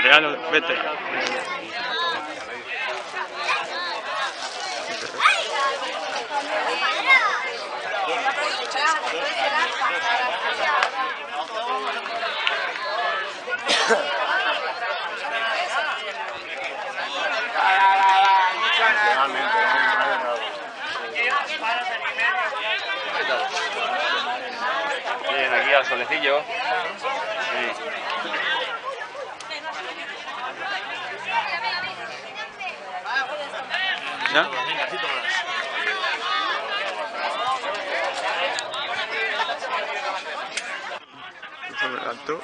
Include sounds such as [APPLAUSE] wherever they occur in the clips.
Villarreal, veterano. Bien, aquí al solecillo. ¿Ya? Sobre el alto.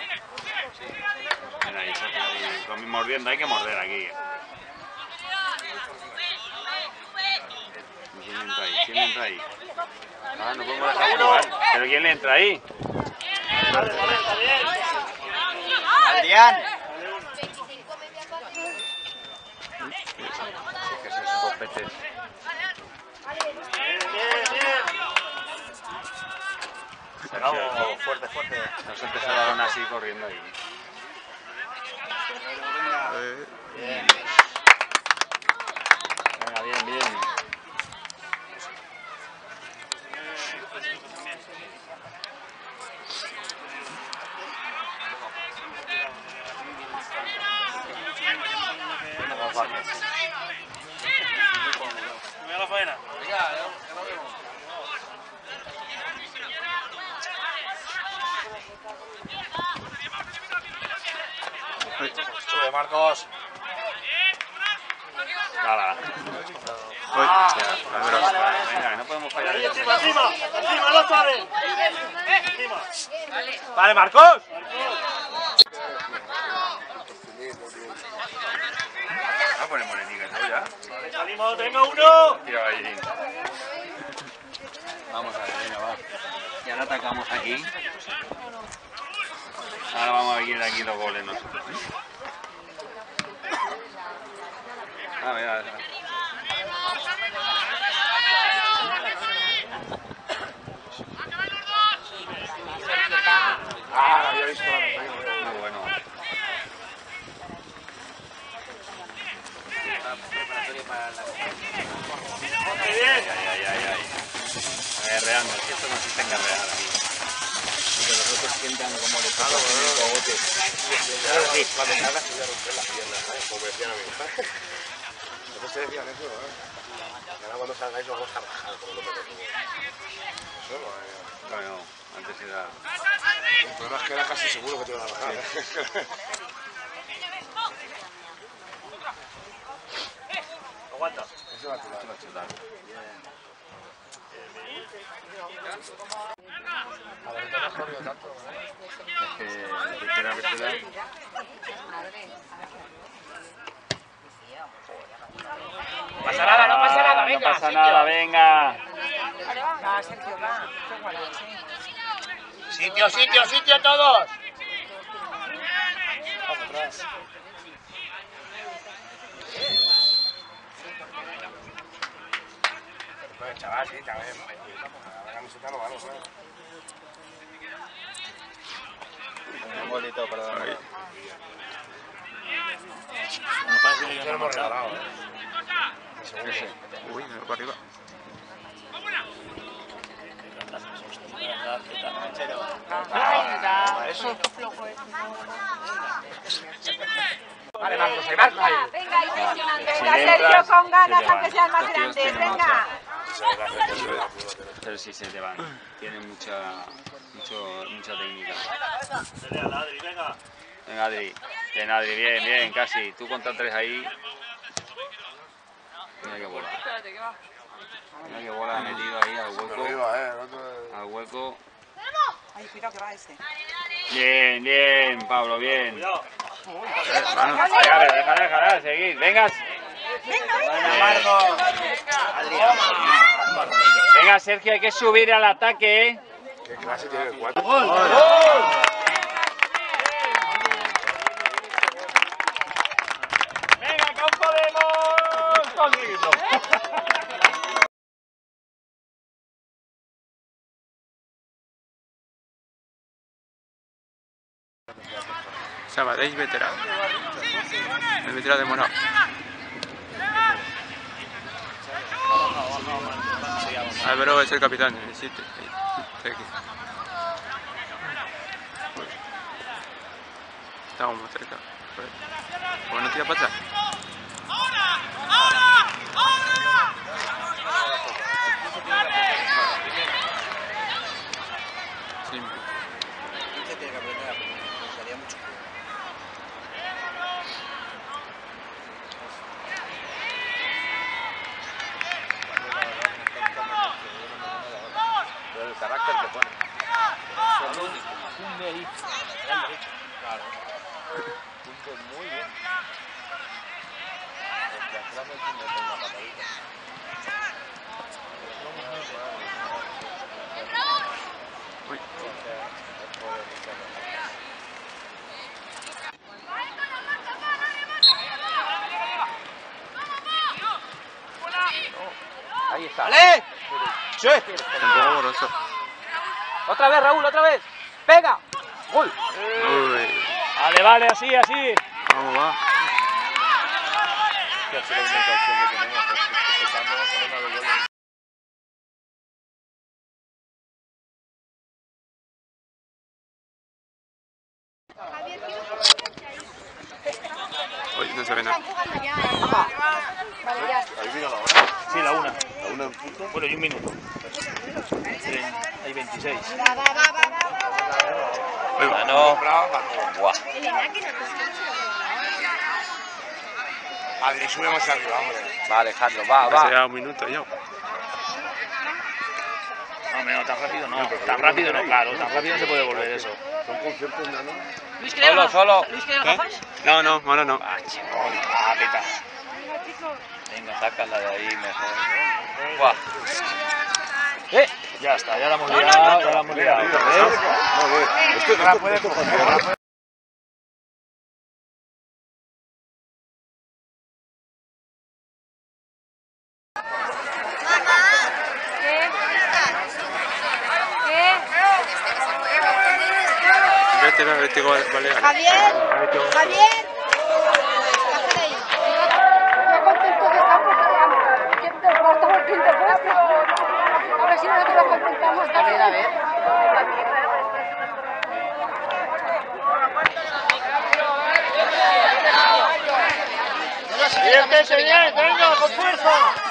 Mira ahí, Sergio, ahí, con- mordiendo, hay que morder aquí. ¿Quién entra ahí? ¿Quién entra ahí? Ah, no podemos dejar jugar. ¿Pero quién le entra ahí? Adrián. Esos peces. Sergio, fuerte, fuerte. no se empezaron así corriendo ahí. Eh, Venga, bien, bien. Sube, Marcos. Hala. uy, Venga, que no podemos fallar. Encima, encima, encima, no sale. Encima. Vale, Marcos. Vamos a poner morenica, ¿no? Ya. Salimos, tengo uno. Vamos a ver, venga, va. Y ahora atacamos aquí. Ahora vamos a ver aquí los goles nosotros. A ver, a ver. Ah, lo había visto. Muy bueno. Muy bien. Ay, ay, ay, ay. Agarreando, es que esto no existe en carrear aquí. Y que los otros sientan como le toca en el cogote. Sí, cuando me hagas te voy a romper las piernas, ¿sabes? Como decían a mí. Después te decían eso, ¿eh? Ahora cuando salgáis vamos a bajar como lo menos. Eso no, eh. Bueno, antes era... El problema es que era casi seguro que te iban a bajar. ¿eh? Aguanta. Eso va a chutar. La ventana no. ¿eh? Pasa nada, no pasa nada, venga, No pasa sitio. nada, venga. Va, Sergio, va. Sitio, sitio, sitio todos. Vamos atrás. Pues chaval, sí, también. La camiseta no vale, ¿sabes? Un golito, perdón. ahí. Ya lo hemos regalado, ¿eh? Ese. Uy, me voy para arriba. Eso. Vale, Marcos, ahí, Marcos, ahí. Venga. Si Venga, Sergio, con ganas, aunque sean más grandes. Venga. Pero sí se te van. Tienen mucha, mucho, mucha técnica. Venga, Adri, venga. Venga, Adri. Bien, Adri, bien, bien, casi. Tú contra tres ahí. Mira qué bola. Mira qué bola ha metido ahí al hueco. ¿eh? Al hueco. Ay, cuidado que va ese. Bien, bien, Pablo, bien. Cuidado. Déjale, déjale, déjale, seguid. Venga. Venga, Sergio, hay que subir al ataque, ¿eh? ¿Qué clase tiene el cuatro? ¡Venga, que aún podemos conseguirlo! Sabadell veterano. Metí la demorado. Ah, pero es el capitán, el 7. Estamos más cerca. Bueno, tira para atrás. Simple. Usted tiene que aprender a pronunciaría mucho. Pero el carácter que pone. Claro. Punto muy bien. Desde atrás me tiene con la patadita. Uy. Ahí está. ¡Vale! ¡Sí! ¡Otra vez, Raúl, otra vez! ¡Pega! ¡Gol! Uy. Vale, vale, así, así. Vamos, va. Que ha sido la única opción que tenemos. que estamos haciendo una de goles. Uy, no se ve nada. Ahí vino la hora. Sí, la una. La una en punto. Bueno, y un minuto. Hay 26. Uy, va. no. Buah. Adri, sube más arriba, hombre. Va, Alejandro, va, Ya se lleva un minuto ya. No, no, tan rápido no. Tan rápido no, claro. Tan rápido no se puede volver eso. Son conciertos nanos. Solo, solo. ¿Eh? No, no, ahora no. Ah, chico. Ah, peta. Venga, sácala de ahí mejor. Buah. Eh, ya está, ya la hemos liado, ya la hemos liado. ¿ves? No, ve. Esto Ahora puede coger, ahora puede- Vete, va, vete con Baleares. Javier, Javier, bájale ahí. Qué contentos estamos, que estamos el quinto puesto. A ver si nosotros lo contentamos. A ver, a ver. Bien, Pepe, bien, venga, con fuerza.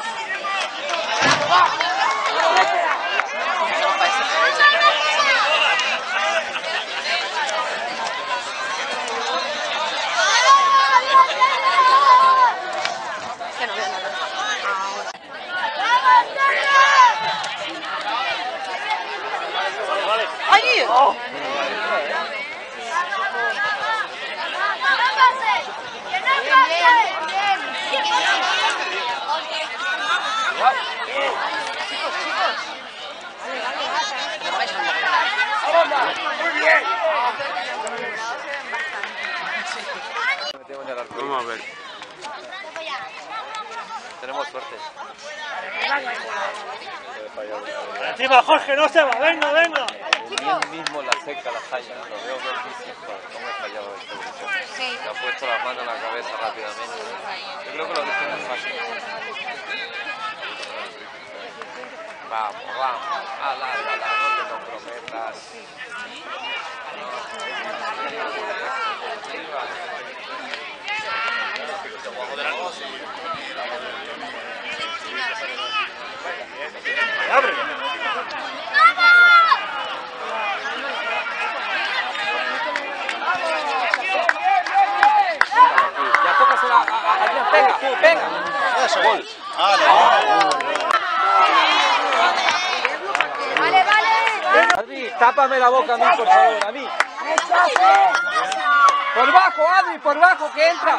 Encima, Jorge, no se va, venga, venga. Él mismo la seca la falla. Lo veo que él dice, ¿cómo he fallado? Sí. Se ha puesto las manos en la cabeza rápidamente. Yo creo que lo dice muy fácil. Vamos, vamos. Alárgala, no te comprometas. Abre. Ya tócasela a, a, a Adrián, venga, venga. Eso, gol. Vale, vale. Adri, tápame la boca a mí, por favor, a mí. Por bajo, Adri, por bajo, que entra.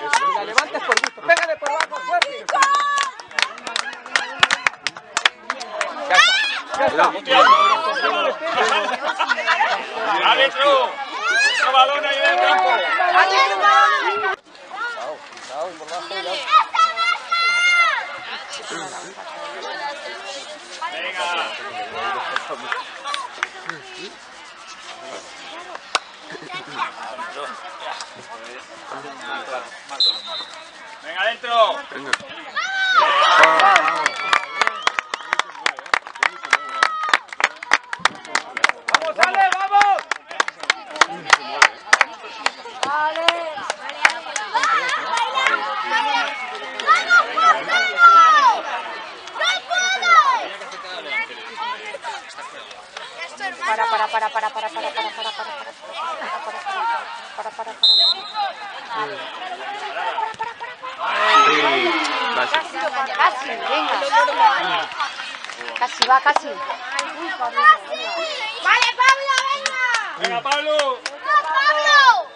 Si la levantas por gusto, pégale por bajo, fuerte. Ya está, ya está. Árbitro. Ese balón ahí en el campo. Cuidado, cuidado, por bajo, cuidado. Venga. Venga, adentro. Venga. Casi. Venga. Casi, va, casi. Vale, Pablo, venga. Venga, Pablo. ¡No, Pablo!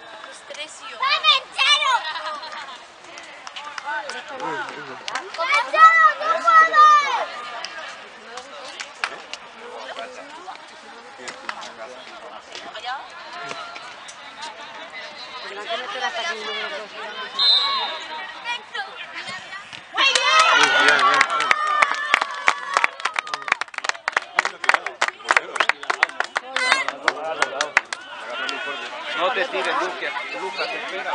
¡Dame entero! ¡Entero, no puedo! ¡Muy bien! Bien, bien, bien. No te tires, Lucas. Lucas, te espera.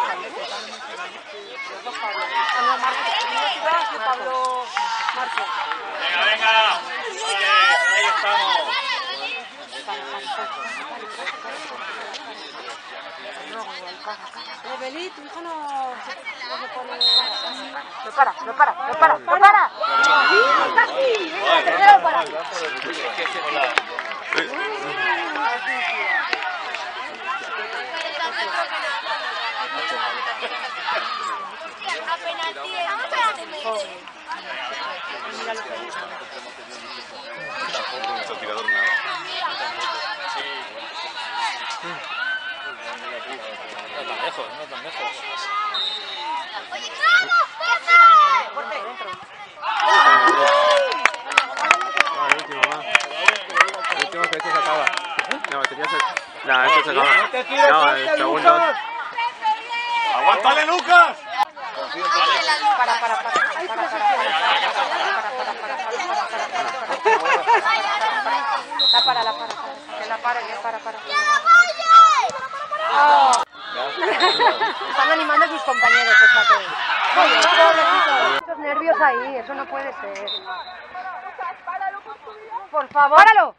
Pablo Marco. Venga, venga. Vale, ahí estamos. Rebelí, tu hijo no, no se pone... No para, no para, no para, no para. ¡Casi! Venga, tercero para. Apenas. lejos, no tan lejos. ¡Oye, último. La. No, esto se acaba. No, el segundo. ¡Aguántale, Lucas! Para, para, para. La para, la para. Que la para, que para, para. [LAUGHS] Están animando a sus compañeros, pobrecito. Muchos nervios ahí, eso no puede ser. Por favor, ¡páralo!